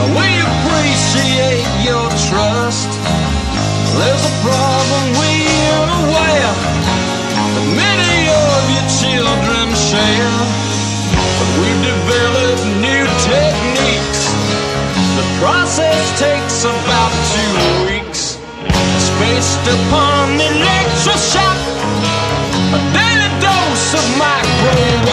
We appreciate your trust. There's a problem we're aware that many of your children share. But we've developed new techniques. The process takes about two weeks. It's based upon electroshock, a daily dose of microwave.